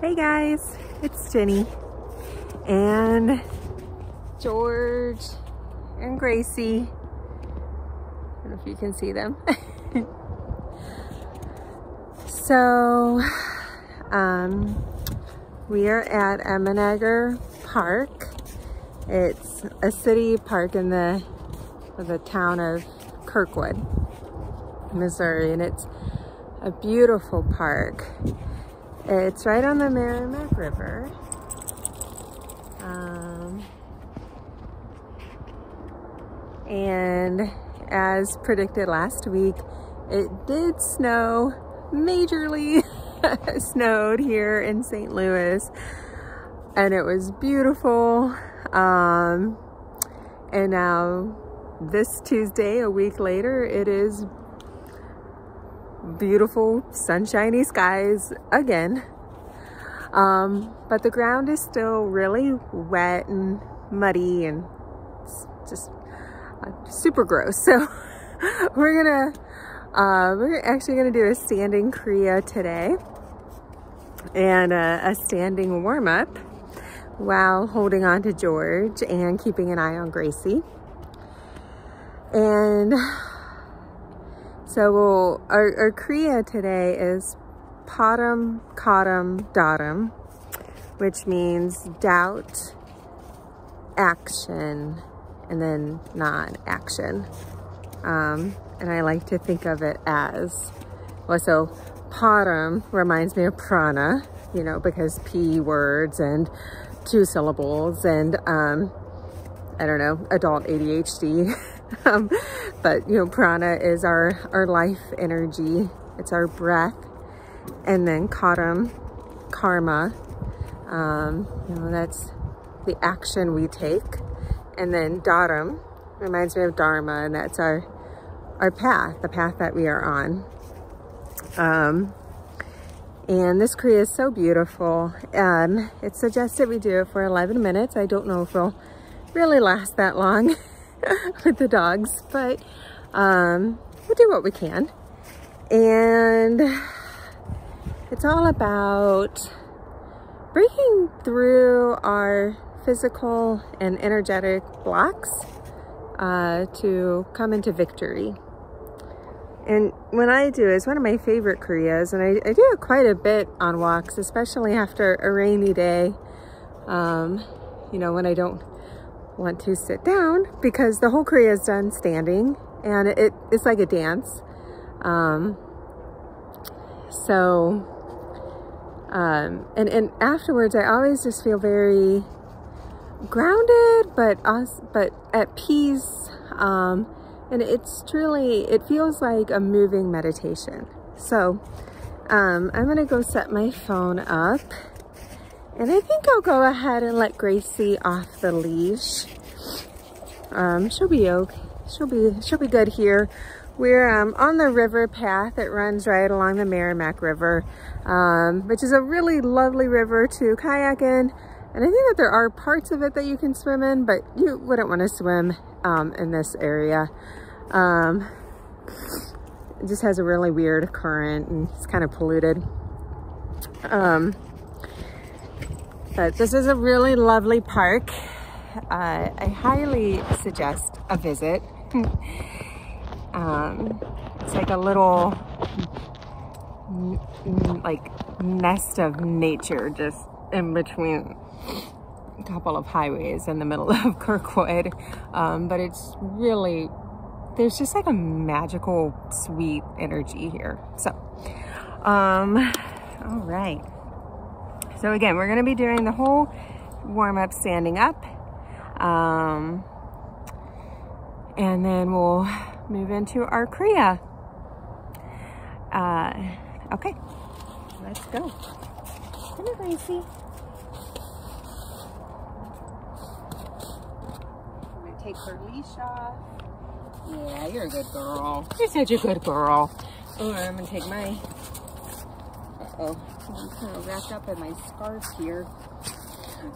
Hey guys, it's Jenni and George and Gracie. I don't know if you can see them. so, um, we are at Emmenegger Park. It's a city park in the, the town of Kirkwood, Missouri, and it's a beautiful park. It's right on the Meramec River. Um, and as predicted last week, it did snow majorly snowed here in St. Louis and it was beautiful. Um, and now this Tuesday, a week later, it is beautiful sunshiny skies again. Um, but the ground is still really wet and muddy and just uh, super gross. So we're gonna, uh, we're actually gonna do a standing Kriya today and a, a standing warm up while holding on to George and keeping an eye on Gracie. And so we'll, our, our Kriya today is Param Karam Dharam, which means doubt, action, and then non-action. Um, and I like to think of it as, well, so Param reminds me of prana, you know, because P words and two syllables and, um, I don't know, adult ADHD. um, but you know, prana is our, our life energy. It's our breath. And then karam, karma. Um, you know, that's the action we take. And then dharam reminds me of dharma, and that's our our path, the path that we are on. Um, and this Kriya is so beautiful. Um, it suggested we do it for 11 minutes. I don't know if it'll really last that long. with the dogs, but um, we'll do what we can. And it's all about breaking through our physical and energetic blocks uh, to come into victory. And when I do, is one of my favorite Kriyas, and I, I, do it quite a bit on walks, especially after a rainy day. Um, you know, when I don't want to sit down because the whole Kriya is done standing and it, it's like a dance. Um, so, um, and, and afterwards I always just feel very grounded, but but at peace. Um, and it's truly, it feels like a moving meditation. So, um, I'm gonna go set my phone up and I think I'll go ahead and let Gracie off the leash. Um, she'll be okay. She'll be, she'll be good here. We're um, on the river path that runs right along the Meramec River, um, which is a really lovely river to kayak in. And I think that there are parts of it that you can swim in, but you wouldn't want to swim um, in this area. Um, it just has a really weird current and it's kind of polluted. Um, but this is a really lovely park. Uh, I highly suggest a visit. um, it's like a little like nest of nature just in between a couple of highways in the middle of Kirkwood. Um, but it's really, there's just like a magical, sweet energy here. So, um, all right. So again, we're gonna be doing the whole warm up standing up. Um, and then we'll move into our Kriya. Uh, okay, let's go. Come here, Gracie. I'm gonna take her leash off. Yeah, you're a good girl. You're such a good girl. Oh, I'm gonna take my. I'm kind of wrapped up in my scarf here.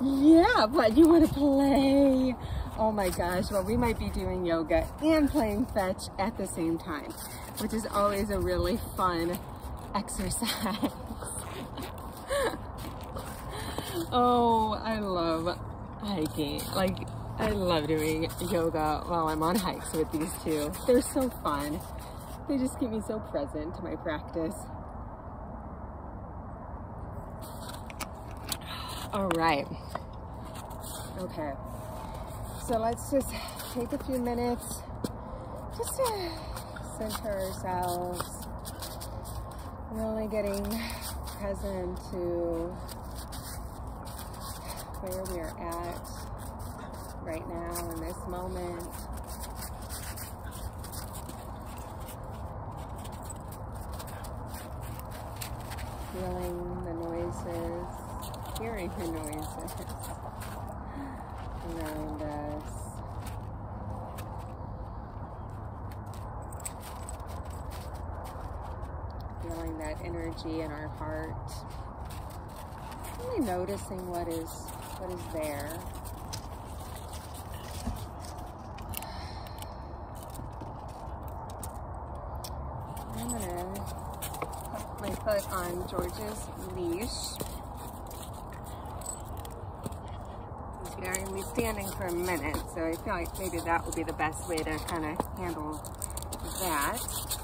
Yeah, but you want to play. Oh my gosh, well we might be doing yoga and playing fetch at the same time, which is always a really fun exercise. oh, I love hiking. Like, I love doing yoga while I'm on hikes with these two. They're so fun. They just keep me so present to my practice. All right. Okay. So let's just take a few minutes just to center ourselves. Really getting present to where we're at right now in this moment. Feeling the noises hearing the noises around us. Feeling that energy in our heart. Really noticing what is what is there. I'm gonna put my foot on George's leash. going to be standing for a minute, so I feel like maybe that will be the best way to kind of handle that.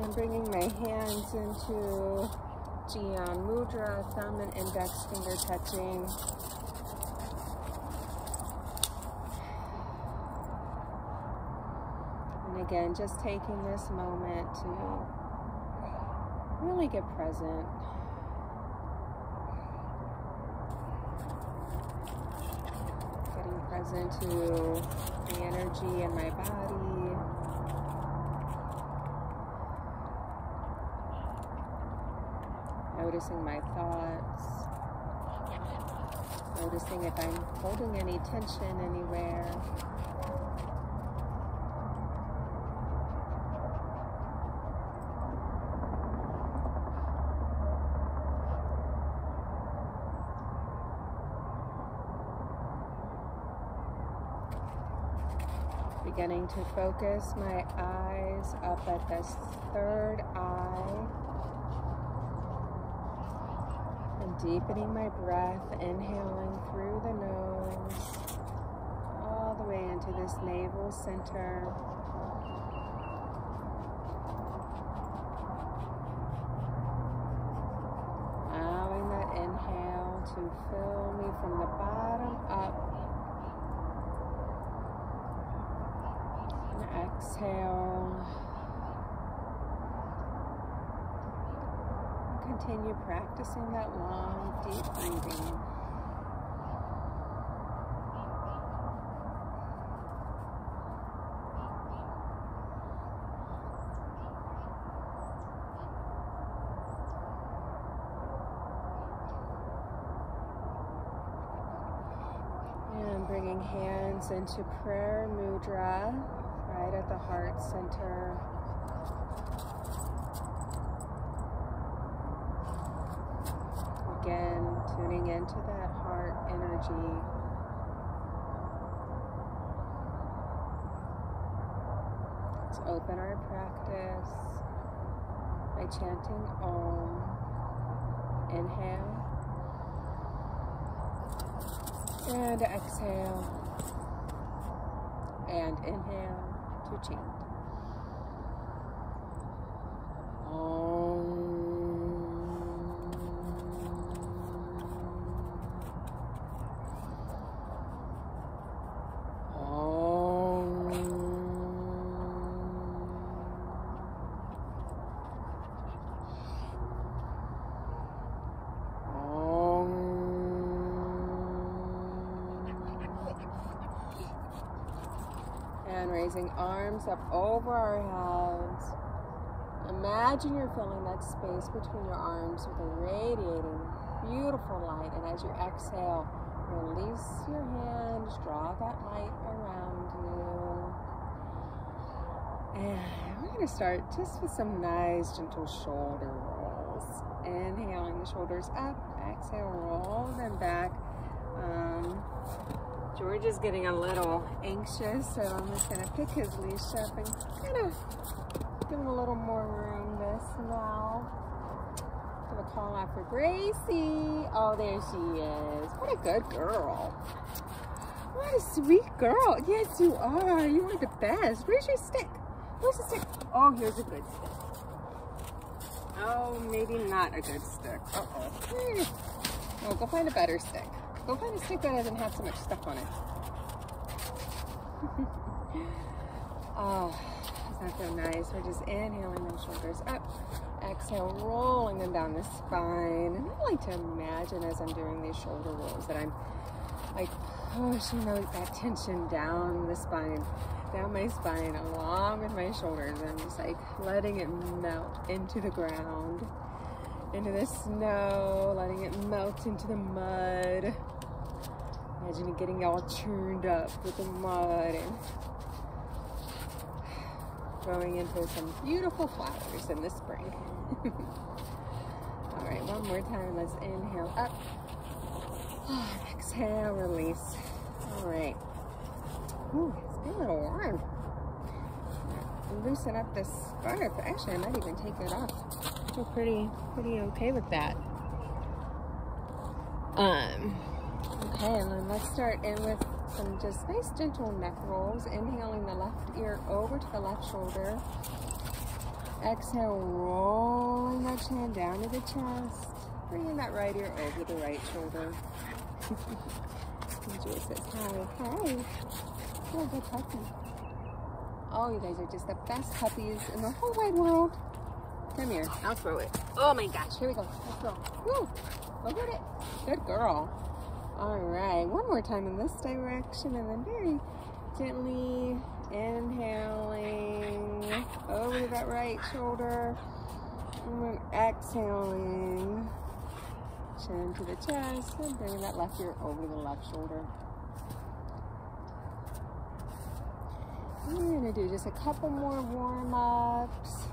And I'm bringing my hands into Gyan Mudra, thumb and index finger touching. And again, just taking this moment to really get present Getting present to the energy in my body. Noticing my thoughts. Noticing if I'm holding any tension anywhere. beginning to focus my eyes up at this third eye and deepening my breath, inhaling through the nose all the way into this navel center. Allowing that inhale to fill me from the bottom up And exhale. Continue practicing that long, deep breathing. And bringing hands into prayer mudra right at the heart center. Again, tuning into that heart energy. Let's open our practice by chanting Om. Inhale. And exhale. And inhale to chant. raising arms up over our heads. Imagine you're filling that space between your arms with a radiating, beautiful light. And as you exhale, release your hands, draw that light around you. And we're going to start just with some nice, gentle shoulder rolls. Inhaling the shoulders up, exhale, roll them back. Um, George is getting a little anxious, so I'm just gonna pick his leash up and kind of give him a little more room this now. Give a call out for Gracie. Oh, there she is. What a good girl. What a sweet girl. Yes, you are. You are the best. Where's your stick? Where's the stick? Oh, here's a good stick. Oh, maybe not a good stick. Uh-oh. Oh, go find a better stick. Go find a stick that doesn't have so much stuff on it. oh, isn't that so nice? We're just inhaling those shoulders up. Exhale, rolling them down the spine. And I like to imagine as I'm doing these shoulder rolls that I'm like pushing those, that tension down the spine, down my spine, along with my shoulders. And I'm just like letting it melt into the ground, into the snow, letting it melt into the mud. Imagine getting all churned up with the mud and growing into some beautiful flowers in the spring. all right, one more time. Let's inhale up. Ah, exhale, release. All right. Ooh, it's getting a little warm. Loosen up this scarf. Actually, I might even take it off. Feel pretty, pretty okay with that. Um, okay, and then let's start in with some just nice gentle neck rolls. Inhaling the left ear over to the left shoulder. Exhale, rolling that chin down to the chest. Bringing that right ear over the right shoulder. Joy says hi. Hi. Oh, good puppy. Oh, you guys are just the best puppies in the whole wide world. Come here. I'll throw it. Oh my gosh. Here we go. Let's go. Woo. Look at it. Good girl. All right. One more time in this direction and then very gently inhaling over that right shoulder and then exhaling chin to the chest and bring that left ear over the left shoulder. We're gonna do just a couple more warm-ups,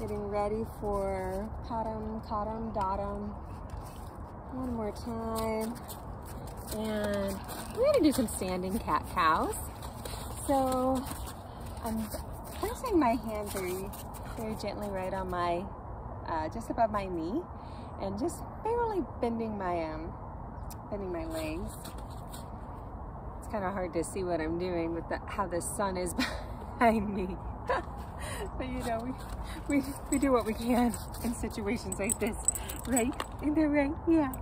getting ready for Param, Karam, Dharam. One more time. And we're gonna do some standing cat cows. So I'm placing my hand very, very gently right on my, uh, just above my knee and just barely bending my um, bending my legs. It's kind of hard to see what I'm doing with the, how the sun is behind me. But you know, we, we, we do what we can in situations like this, right? Isn't that right? Yeah.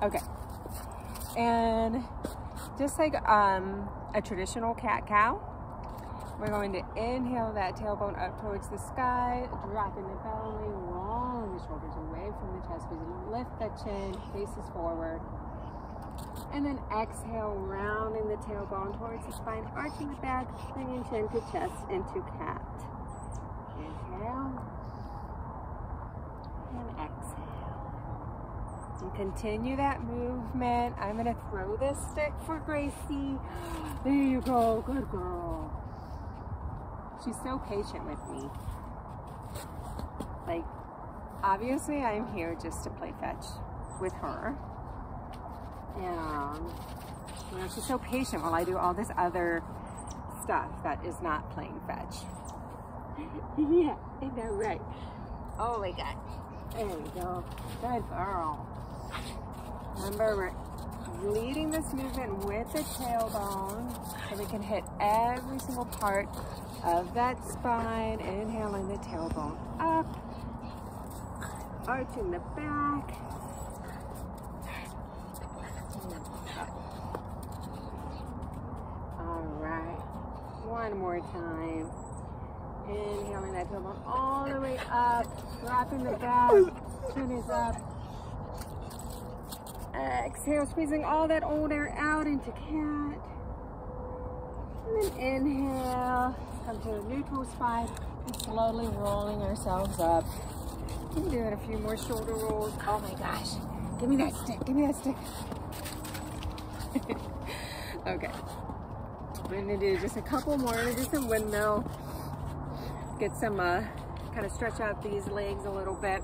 Okay. And just like um, a traditional cat-cow, we're going to inhale that tailbone up towards the sky, dropping the belly, rolling the shoulders away from the chest. We lift the chin, faces forward. And then exhale, rounding the tailbone towards the spine, arching the back, bringing chin to chest into cat. Inhale. And exhale. And continue that movement. I'm going to throw this stick for Gracie. There you go. Good girl. She's so patient with me. Like, obviously I'm here just to play fetch with her. And, you know, she's so patient while I do all this other stuff that is not playing fetch. yeah, I know, right. Oh my God. There we go. Good girl. Remember, we're leading this movement with the tailbone so we can hit every single part of that spine. Inhaling the tailbone up, arching the back. All right, one more time. Inhaling that tailbone all the way up, dropping the back, chin is up. Exhale, squeezing all that old air out into cat. And then inhale, come to a neutral spine, and slowly rolling ourselves up. Keep doing a few more shoulder rolls. Oh my gosh. Give me that stick. Give me that stick. okay. We're gonna do just a couple more. We're gonna do some windmill. Get some, uh, kind of stretch out these legs a little bit.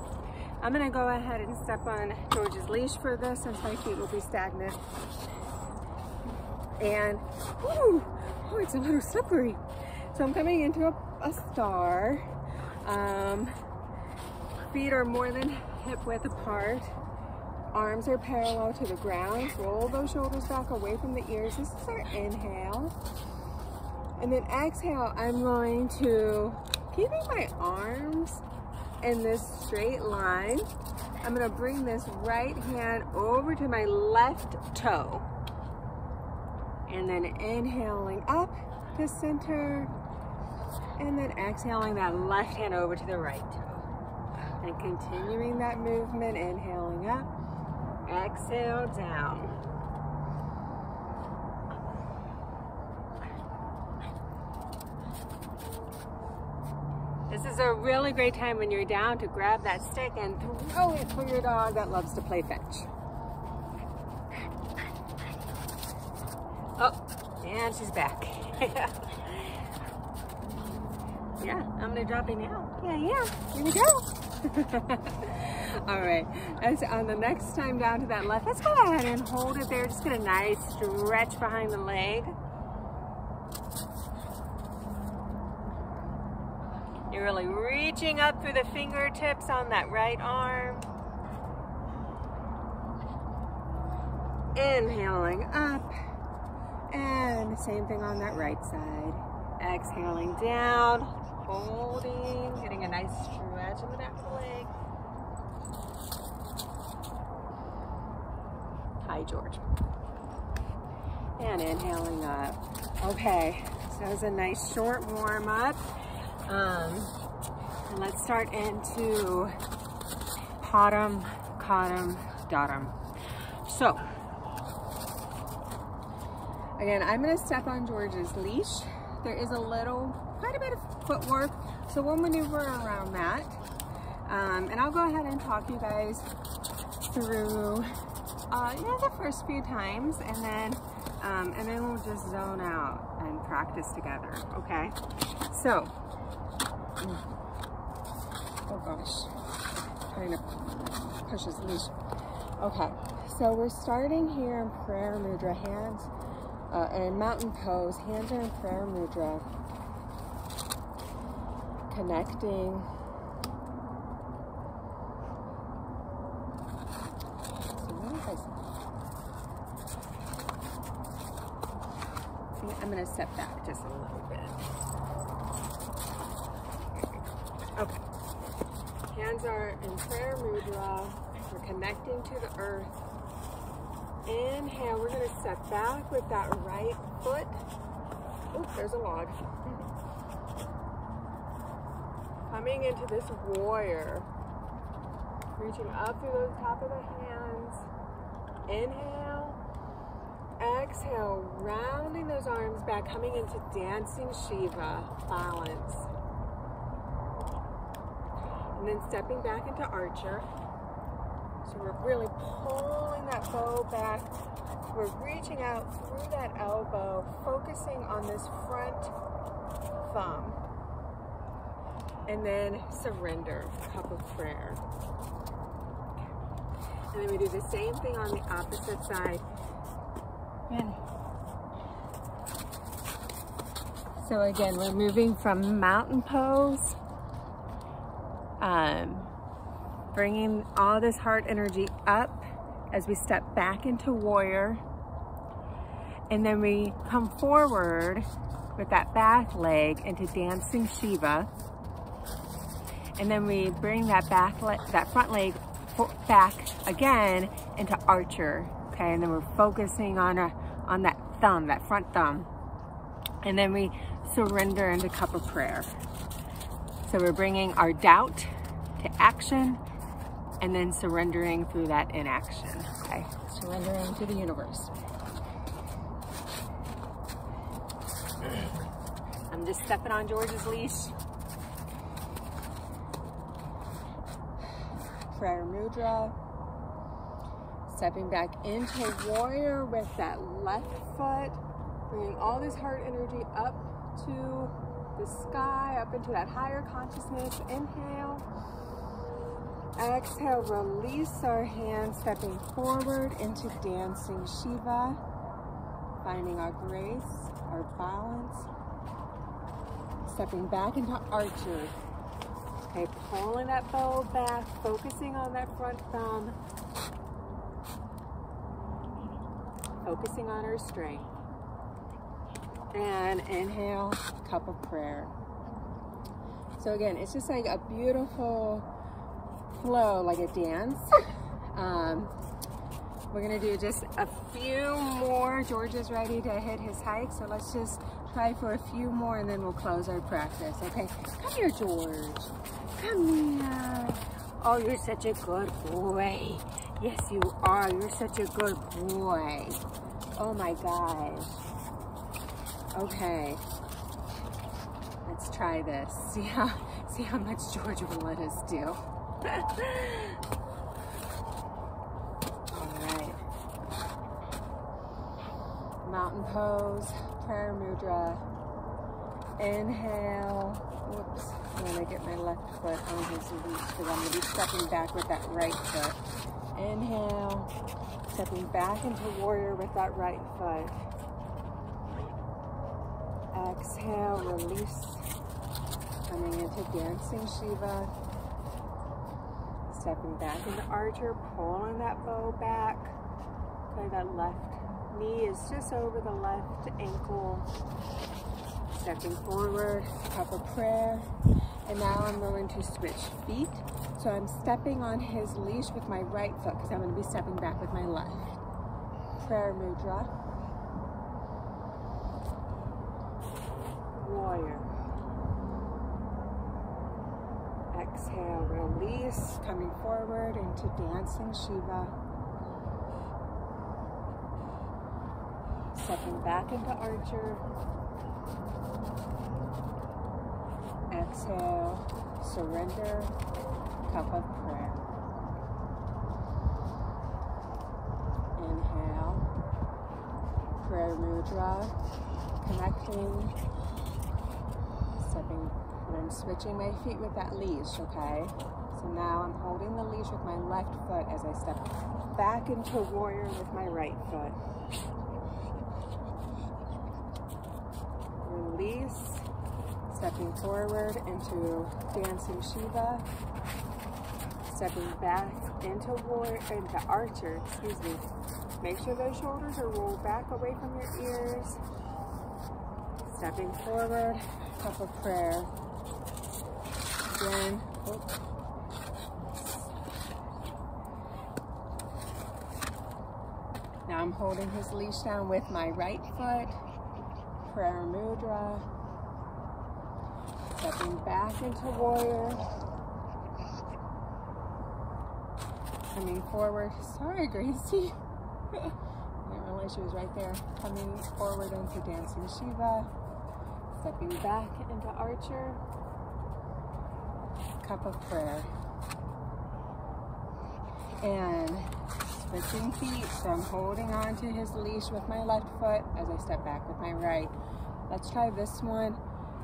I'm gonna go ahead and step on George's leash for this since my feet will be stagnant. And, whoo, oh, it's a little slippery. So I'm coming into a, a star. Um, Feet are more than hip width apart. Arms are parallel to the ground. Roll those shoulders back away from the ears. This is our inhale. And then exhale, I'm going to, keeping my arms in this straight line, I'm gonna bring this right hand over to my left toe. And then inhaling up to center. And then exhaling that left hand over to the right toe. And continuing that movement, inhaling up Exhale down. This is a really great time when you're down to grab that stick and throw it for your dog that loves to play fetch. Oh, and she's back. yeah, I'm gonna drop it now. Yeah, yeah, here we go. All right, as on the next time down to that left, let's go ahead and hold it there. Just get a nice stretch behind the leg. Really reaching up through the fingertips on that right arm. Inhaling up. And same thing on that right side. Exhaling down, holding, getting a nice stretch in the back leg. Hi, George. And inhaling up. Okay, so that was a nice short warm up. Um, and let's start into Param, Karam, Dharam. So, again, I'm gonna step on George's leash. There is a little, quite a bit of footwork, so we'll maneuver around that. Um, and I'll go ahead and talk you guys through uh, yeah, the first few times, and then um, and then we'll just zone out and practice together. Okay, so oh gosh, trying to push his leash. Okay, so we're starting here in prayer mudra, hands uh, in mountain pose, hands are in prayer mudra, connecting. See, I'm going to step back just a little bit. Hands are in prayer mudra. We're connecting to the earth. Inhale, we're going to step back with that right foot. Oh, there's a log. Coming into this warrior. Reaching up through the top of the hands. Inhale. Exhale, rounding those arms back, coming into dancing Shiva, balance. And then stepping back into archer. So we're really pulling that bow back. We're reaching out through that elbow, focusing on this front thumb. And then surrender, cup of prayer. And then we do the same thing on the opposite side. So again, we're moving from mountain pose, um, bringing all this heart energy up as we step back into warrior. And then we come forward with that back leg into dancing Shiva. And then we bring that back that front leg back again into archer. Okay, and then we're focusing on a on that thumb, that front thumb. And then we surrender into cup of prayer. So we're bringing our doubt to action and then surrendering through that inaction, okay? Surrendering to the universe. I'm just stepping on George's leash. Prayer Mudra stepping back into warrior with that left foot, bringing all this heart energy up to the sky, up into that higher consciousness. Inhale. Exhale, release our hands, stepping forward into dancing Shiva, finding our grace, our balance, stepping back into archer, Okay, pulling that bow back, focusing on that front thumb. Focusing on our strength. And inhale, cup of prayer. So again, it's just like a beautiful flow, like a dance. Um, we're gonna do just a few more. George is ready to hit his hike, so let's just try for a few more and then we'll close our practice, okay? Come here, George. Come here. Oh, you're such a good boy. Yes, you are. You're such a good boy. Oh my gosh. Okay. Let's try this. See how see how much George will let us do. All right. Mountain pose, prayer mudra. Inhale. Whoops. I'm to get my left foot on his leash because I'm to be stepping back with that right foot. Inhale. Stepping back into warrior with that right foot. Exhale, release. Coming into dancing Shiva. Stepping back into archer, pulling that bow back. Play that left knee is just over the left ankle. Stepping forward, of prayer. And now I'm going to switch feet. So I'm stepping on his leash with my right foot because I'm going to be stepping back with my left. Prayer mudra. Warrior. Exhale, release, coming forward into dancing Shiva. Stepping back into archer. Exhale, surrender, cup of prayer. Inhale, prayer mudra, connecting, stepping, and I'm switching my feet with that leash, okay? So now I'm holding the leash with my left foot as I step back into warrior with my right foot. release, stepping forward into dancing Shiva, stepping back into warrior, into archer, excuse me. Make sure those shoulders are rolled back away from your ears. Stepping forward, cup of prayer. Again. Now I'm holding his leash down with my right foot prayer mudra. Stepping back into warrior. Coming forward. Sorry, Gracie. I Didn't realize she was right there. Coming forward into dancing Shiva. Stepping back into archer. Cup of prayer. And switching feet. So I'm holding on to his leash with my left foot as I step back with my right. Let's try this one.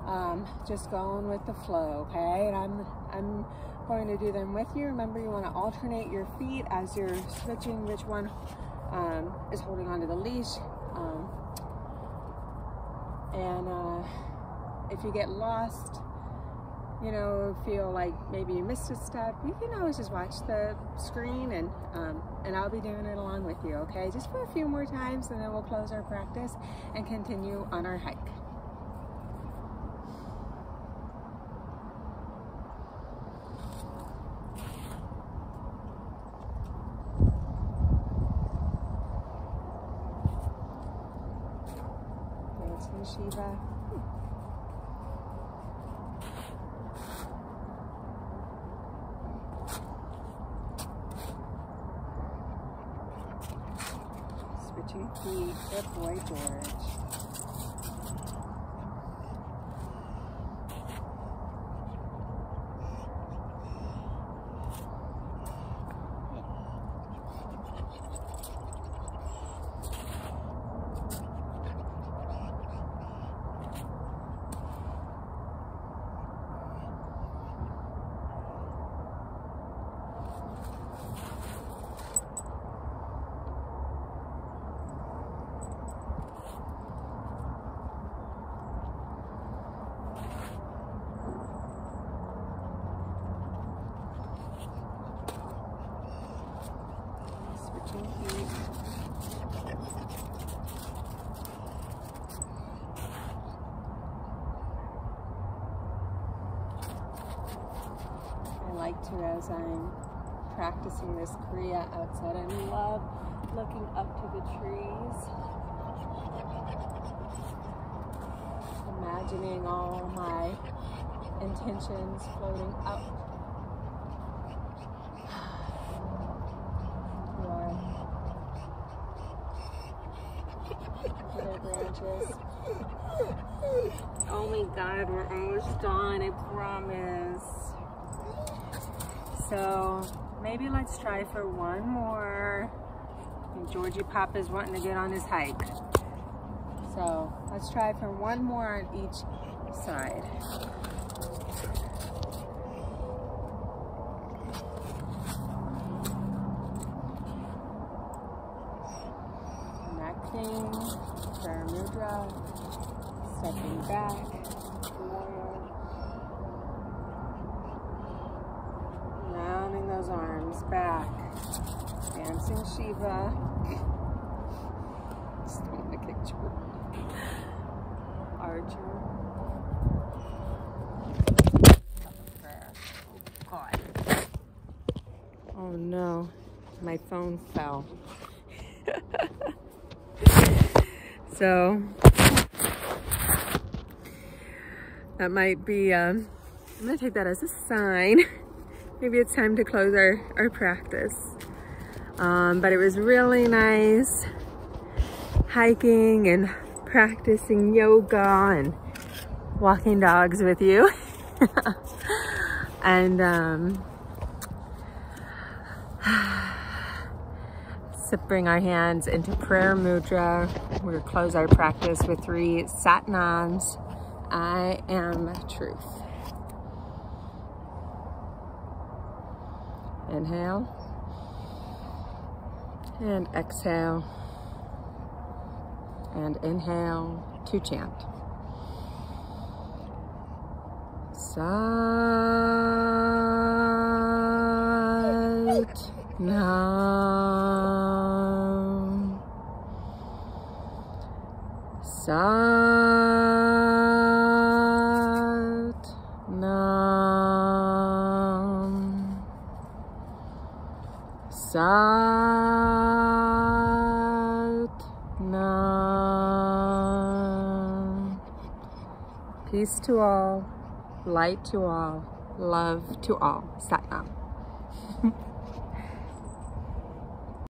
Um, just going with the flow, okay? And I'm, I'm going to do them with you. Remember, you want to alternate your feet as you're switching which one um, is holding onto the leash. Um, and uh, if you get lost, you know, feel like maybe you missed a step, you can always just watch the screen and, um, and I'll be doing it along with you, okay? Just for a few more times and then we'll close our practice and continue on our hike. Like to as I'm practicing this Kriya outside. I love looking up to the trees. Imagining all my intentions floating up branches. Oh my God, we're almost done, I promise. So maybe let's try for one more. Georgie Pop is wanting to get on his hike. So let's try for one more on each side. Connecting, mudra, stepping back, rounding those arms back, dancing Shiva. Just doing a picture. Archer. Oh God. Oh no, my phone fell. so that might be, um, I'm gonna take that as a sign. Maybe it's time to close our, our practice. Um, but it was really nice hiking and practicing yoga and walking dogs with you. and um, bring our hands into prayer mudra. We'll close our practice with three satnams. I am truth. Inhale and exhale and inhale to chant. Sat Nam Sat light to all, love to all. Sat Nam.